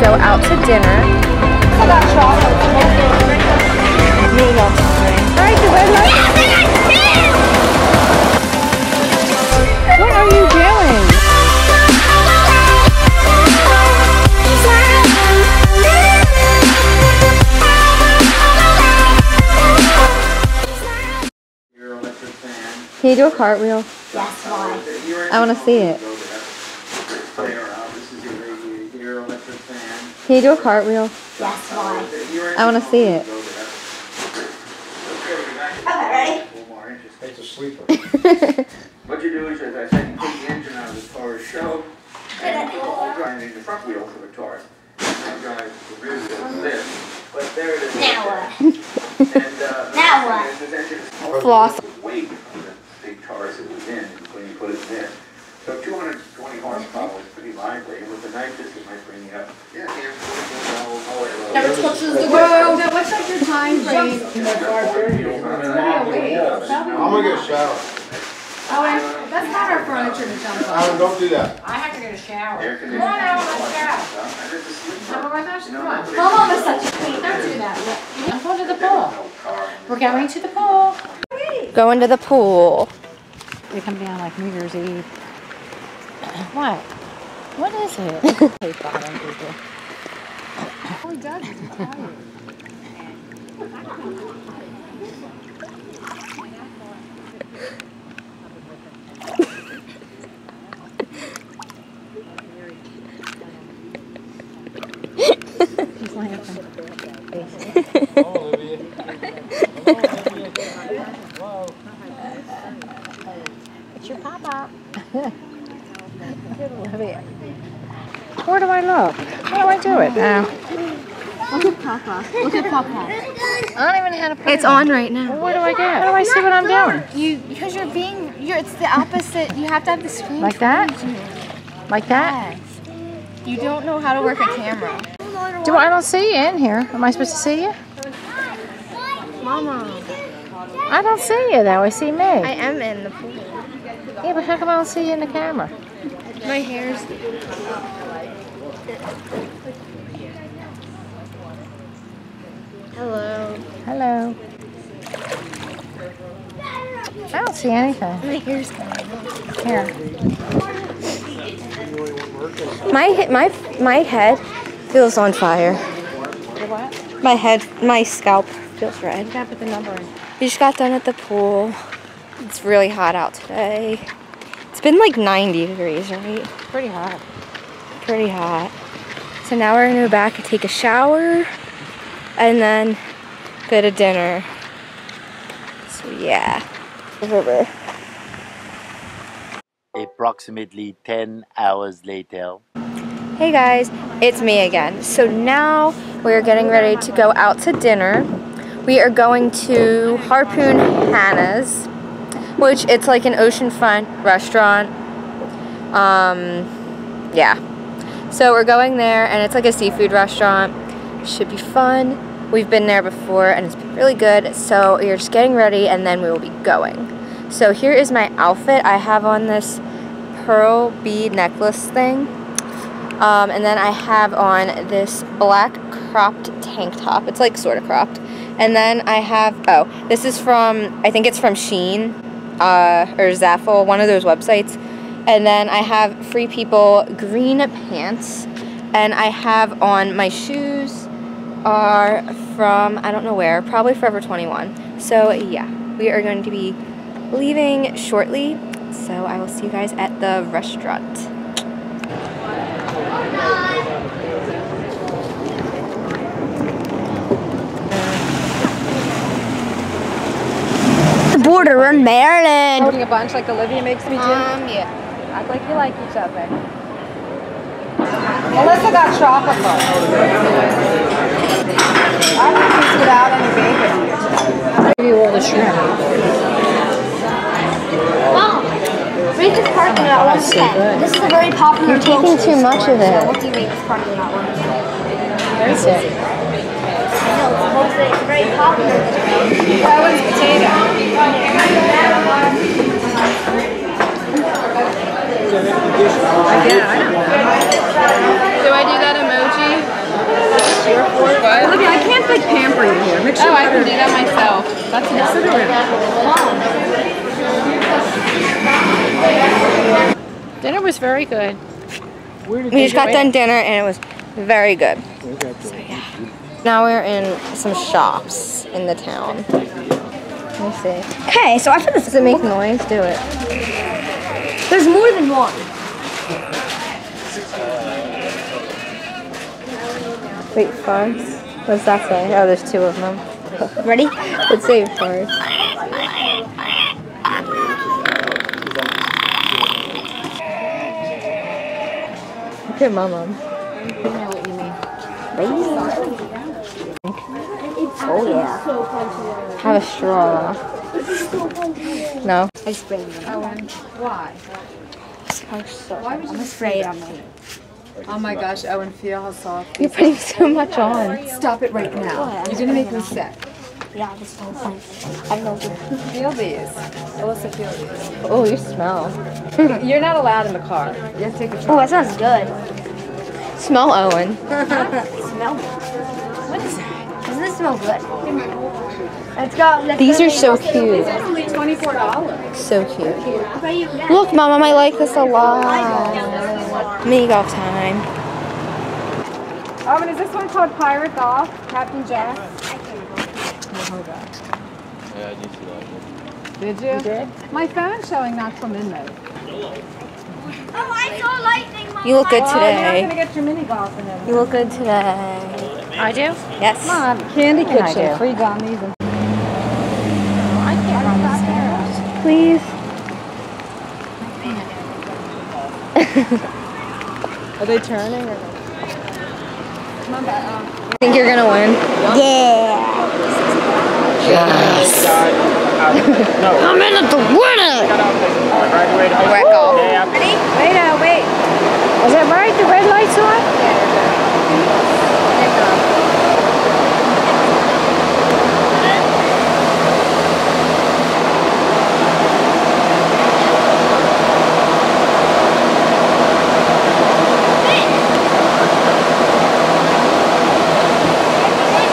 go out to dinner. I got chocolate. Me no. Alright, the red light. What are you doing? Your electric fan. Can you do a cartwheel? Yes, why? I wanna see it. There, uh, This is your radiator, your electric fan. Can you do a cartwheel? Yes, why? Your I wanna see it. Okay, ready? Little more. It's a sleeper. What you do is, as I said, you take the engine out of the Taurus SHO, and you drive in the front wheel for the Taurus. And drive the rear wheel for this, but there it is. Now what? And, uh, the Now thing what? is, This engine is Floss. weight of the big Taurus it was in when you put it in. So 220 horsepower is pretty lively, and with the nitrous, it might bring you up. Touches the Whoa, what's like your time frame? I'm gonna get a shower. Oh, and that's not our furniture to jump on. Alan, don't do that. I have to get a shower. Air Come on, Alan, let's go. conditioning. Come on with come on. Mom is such a queen. Don't do that. I'm going to the pool. We're going to the pool. Going to the pool. They come down like New Year's Eve. What? What is it? All he does. Oh. It's your papa. Where do I look? How do I do it now? Look at Papa. Look at Papa. I don't even know how to put It's on right now. Where do I get? How do I see what I'm doing? You because you're being you're it's the opposite. You have to have the screen Like that? Like that? Yes. You don't know how to work a camera. Do I don't see you in here? Am I supposed to see you? Mama, I don't see you though. I see me. I am in the pool. Yeah, but how come I don't see you in the camera? My hair's Hello. Hello. I don't see anything. My hair's. Here. My my my head feels on fire. What? My head, my scalp feels red. You gotta put the number in. We just got done at the pool. It's really hot out today. It's been like 90 degrees, right? Pretty hot. Pretty hot. So now we're gonna go back and take a shower and then go to dinner. So yeah. River. Approximately 10 hours later. Hey guys, it's me again. So now we're getting ready to go out to dinner. We are going to Harpoon Hanna's, which it's like an oceanfront restaurant. Um, yeah. So we're going there and it's like a seafood restaurant. Should be fun. We've been there before and it's been really good. So are just getting ready and then we will be going. So here is my outfit. I have on this pearl bead necklace thing. Um, and then I have on this black cropped tank top. It's like sort of cropped. And then I have, oh, this is from, I think it's from Shein uh, or Zaful, one of those websites. And then I have Free People green pants. And I have on my shoes are from, I don't know where, probably Forever 21. So yeah, we are going to be leaving shortly. So I will see you guys at the restaurant. The border in Maryland. Holding a bunch like Olivia makes me do. Um, yeah. Act like you like each other. Melissa got chocolate bar. I like these without any bacon. I'll give you all the shrimp. Mom, rate this parking lot one so ten. good. This is a very popular. You're taking too much of it. What do you rate this parking lot one ten? That's it. No, it's supposed. It's very popular. That one's potato. Again, I Do know. Do I do that emoji? Your? Look, I can't like pamper you here. Make sure oh, I can do that myself. That's enough. Dinner was very good. We just got done dinner and it was very good. So, yeah. Now we're in some shops in the town. Let me see. Okay, so I found this. Does it make noise? Do it. There's more than one. Wait, farms? What's that say? Oh, there's two of them. Ready? Let's say farms. Look at mama. Oh yeah. Have a straw. No. I sprayed them. Why? I'm afraid on me. Oh my gosh, Owen, feel how soft. You're putting so much on. Stop it right now. You're gonna make me sick. Yeah, this whole thing. I know. Feel these. Alyssa, feel these. Oh, you smell. You're not allowed in the car. You have to take a Oh, that sounds good. Smell Owen. Smell. What is that? Doesn't it smell good? It's got. These are so cute. only twenty-four dollars. So cute. Look, Mom, I like this a lot. Me golf time. Owen, is this one called Pirate Golf? Captain Jack? Yeah, I need to like Did you? You did? My phone's showing not from in mode. Oh, I saw lightning. Mom. You look good Oh, you're not gonna get your mini golf in it. You look good today. I do? Yes. Mom, Candy I Kitchen, do. free gummies and Please. Are they turning or? Come on. Um, Think you're gonna win? Yeah. Yes. I'm in it to win it. Wreck off. wait, uh, wait. Is it right? The red light's on?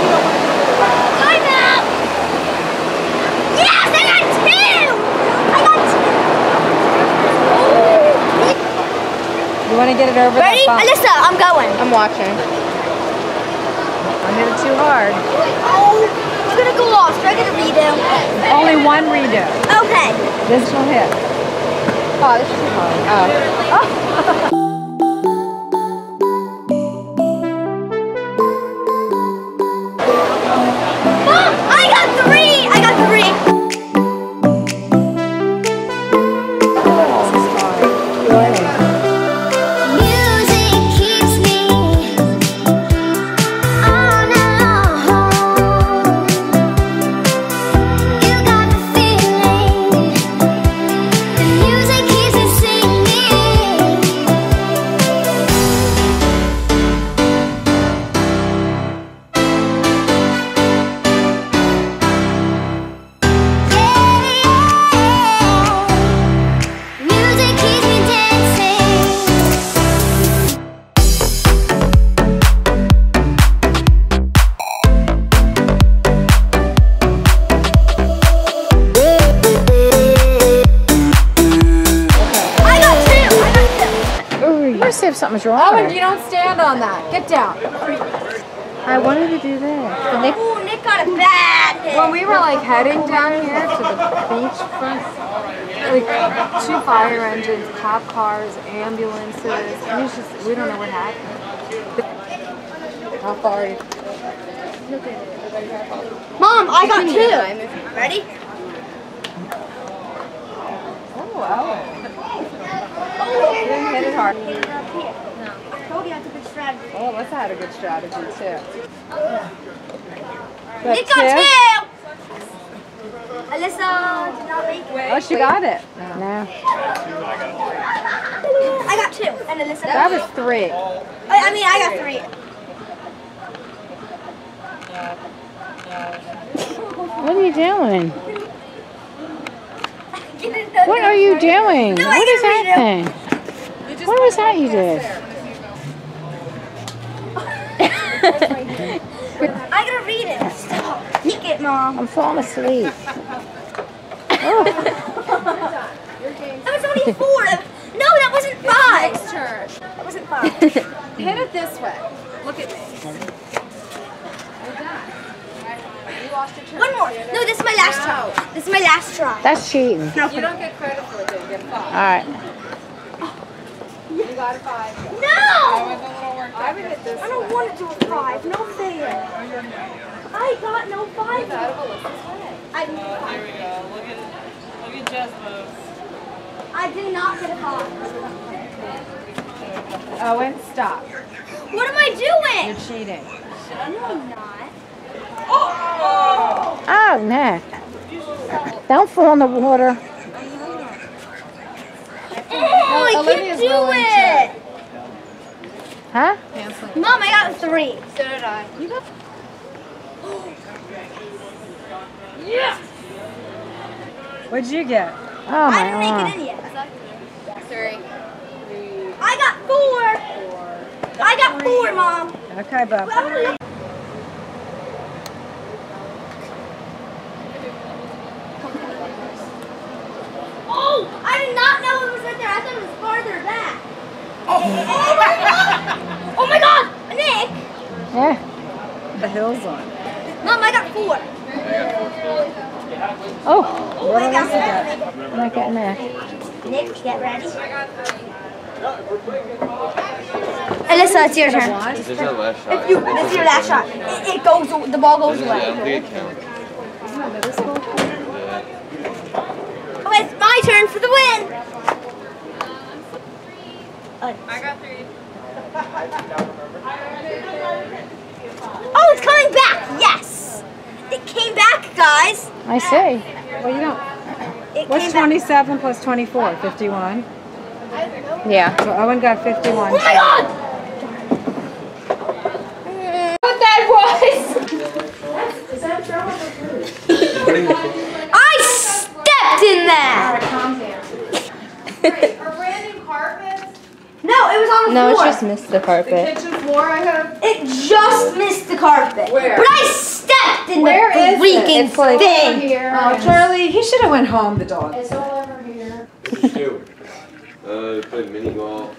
I'm out. Yes, I got two. I got two. You want to get it over Ready? Alyssa, I'm going. I'm watching. I hit it too hard. Oh, it's gonna go off. So I gotta redo. Only one redo. Okay. This will hit. Oh, this is too hard. Oh. Mom, something's wrong. Owen, you don't stand on that. Get down. I wanted to do this. But Nick, Ooh, Nick got a bad hit. When we were like heading down here to the beachfront, like two fire engines, cop cars, ambulances, and it's just we don't know what happened. How far? Are you? Mom, I got two. Ready? Oh, Owen. You didn't hit it hard. told you that's a good strategy. Oh, Alyssa had a good strategy too. Nick Got got two? two. Alyssa did not make it. Oh, she got it. No. I got two. And Alyssa That was three. I, oh, I mean, I got three. What are you doing? What are you doing? No, What is didn't that? What was that you did? I gotta read it. Stop. Nick it, Mom. I'm falling asleep. Oh. That was only four. No, that wasn't five. Next turn. That wasn't five. Hit it this way. Look at me. You lost your turn. One more. No, this is my last try. This is my last try. That's cheating. No. You don't get credit for it. You get All five. right. You got a five. No! I would hit this I don't want to do a five. No fair. I got no five. Out of Alyssa's way. I didn't get a five. Look at look at Jess moves. I did not get a five. Owen, stop. What am I doing? You're cheating. No, I'm not. Oh, Oh, Nick. Don't fall in the water. Oh, I Olivia's can do willing it. Huh? Mom, I got three. So did I. You got Yes. What'd you get? Oh, I didn't make it in yet. three. I got four. I got four, Mom. Okay, Bob. Oh, I did not know it was right there. I thought it was farther back. Oh, my God. Oh, my God. Nick. Yeah. The hill's on. Mom, I got four. Oh, Oh, I got four. I'm not getting. Nick, get ready. Alyssa, it's your turn. This is our last shot. If you, this is your last shot. It, it goes, the ball goes This I don't away. think it counts. Oh, it's my turn for the win. I got three. I see. Well, you don't. It What's came back. 27 plus 24? 51. Yeah. So Owen got 51. Oh my god! What that was? I stepped in that. Are brand new carpets? No, it was on the No, it's floor. just missed the carpet. The Kitchen floor I have. It just missed the carpet. Where? But I stepped in Where the is it? It's like- thing. Here. Oh, Charlie, he should have went home, the dog. It's all over here. Two. Uh, played mini golf.